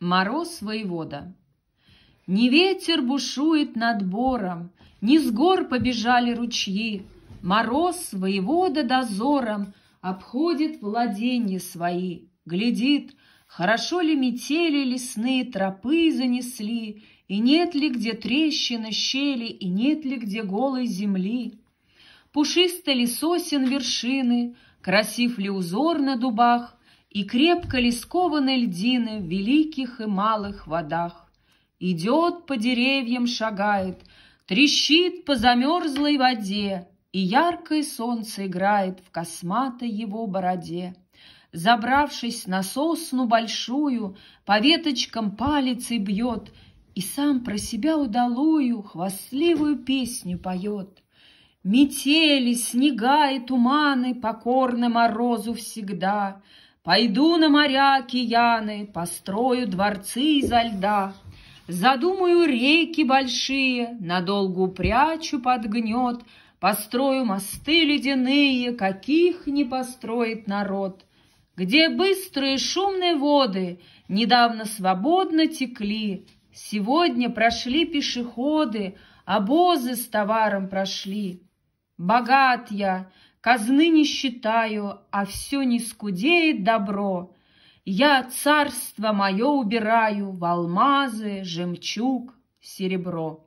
Мороз воевода. Не ветер бушует над бором, Не с гор побежали ручьи, Мороз воевода дозором Обходит владения свои, Глядит, хорошо ли метели Лесные тропы занесли, И нет ли где трещины, щели, И нет ли где голой земли. Пушисто ли сосен вершины, Красив ли узор на дубах, и крепко ли скованы льдины В великих и малых водах. Идет по деревьям, шагает, Трещит по замерзлой воде, И яркое солнце играет В косматой его бороде. Забравшись на сосну большую, По веточкам палицей бьет И сам про себя удалую Хвастливую песню поет. Метели, снега и туманы Покорны морозу всегда — Пойду на моря океаны, Построю дворцы изо льда, Задумаю реки большие, Надолго прячу под гнет, Построю мосты ледяные, Каких не построит народ. Где быстрые шумные воды Недавно свободно текли, Сегодня прошли пешеходы, Обозы с товаром прошли. Богат я, казны не считаю, а все не скудеет добро. Я царство мое убираю в алмазы, жемчуг, серебро.